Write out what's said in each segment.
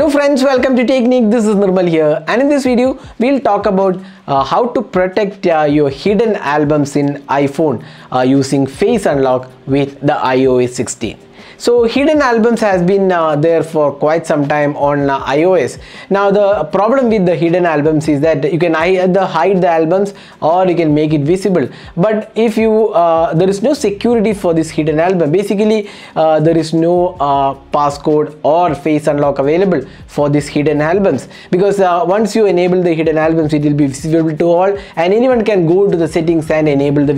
Hello friends, welcome to Techniqued. This is Nirmal here and in this video we'll talk about uh, how to protect uh, your hidden albums in iPhone uh, using Face Unlock with the iOS 16. So hidden albums has been uh, there for quite some time on uh, iOS. Now the problem with the hidden albums is that you can either hide the albums or you can make it visible. But if you uh, there is no security for this hidden album, basically uh, there is no uh, passcode or face unlock available for these hidden albums because uh, once you enable the hidden albums, it will be visible to all and anyone can go to the settings and enable the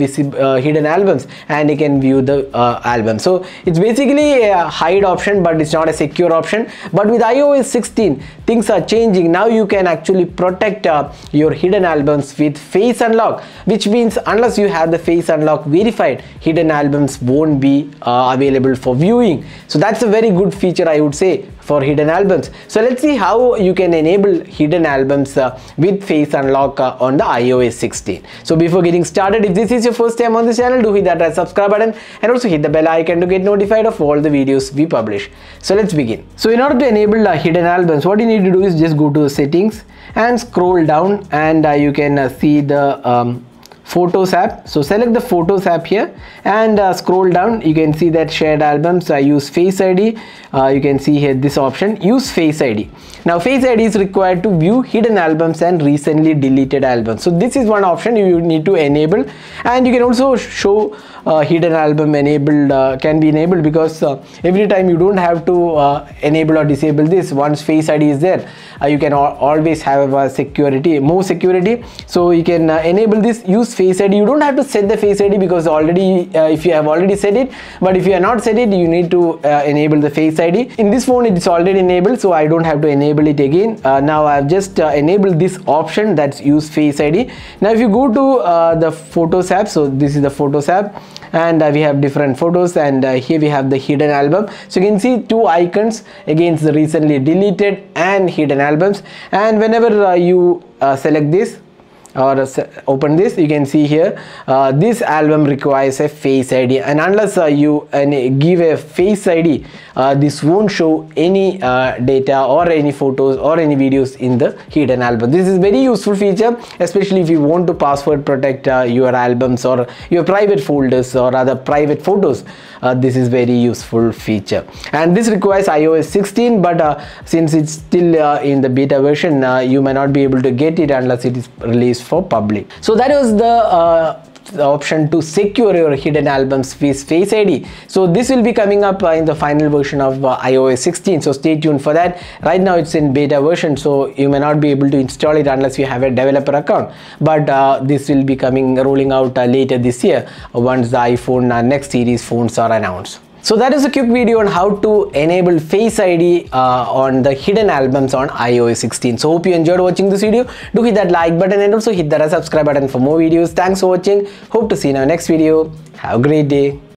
hidden albums and you can view the album. So it's basically a hide option but it's not a secure option. But with iOS 16 things are changing. Now you can actually protect uh, your hidden albums with face unlock which means unless you have the face unlock verified hidden albums won't be uh, available for viewing. So that's a very good feature I would say for hidden albums. So let's see how you can enable hidden albums uh, with face unlock uh, on the iOS 16 so before getting started if this is your first time on this channel do hit that red subscribe button and also hit the bell icon to get notified of all the videos we publish. So let's begin. So in order to enable uh, hidden albums what you need to do is just go to the settings and scroll down and uh, you can uh, see the um, photos app. So select the photos app here and uh, scroll down. You can see that shared albums i use face id uh, you can see here this option use face id now face id is required to view hidden albums and recently deleted albums. So this is one option you need to enable. And you can also show uh, hidden album enabled uh, can be enabled because uh, every time you don't have to uh, enable or disable this once face id is there uh, you can always have uh, security more security. So you can enable this use face id. You don't have to set the face id because already if you have already set it but if you are not set it you need to enable the face id. In this phone it's already enabled so i don't have to enable it again. Now i've just enabled this option that's use face id. Now if you go to the photos app so this is the photos app and uh, we have different photos and uh, here we have the hidden album. So you can see two icons against the recently deleted and hidden albums. And whenever uh, you uh, select this or open this you can see here. Uh, this album requires a face id and unless uh, you uh, give a face id uh, this won't show any uh, data or any photos or any videos in the hidden album. This is very useful feature especially if you want to password protect uh, your albums or your private folders or other private photos. This is very useful feature. And this requires ios 16 but since it's still in the beta version you may not be able to get it unless it is released for public. So that was the uh, the option to secure your hidden albums with face id so this will be coming up uh, in the final version of uh, ios 16 so stay tuned for that. Right now it's in beta version so you may not be able to install it unless you have a developer account. But uh, this will be coming rolling out uh, later this year once the iphone uh, next series phones are announced so that is a quick video on how to enable Face ID uh, on the hidden albums on iOS 16. So hope you enjoyed watching this video. Do hit that like button and also hit that subscribe button for more videos. Thanks for watching. Hope to see you in our next video. Have a great day.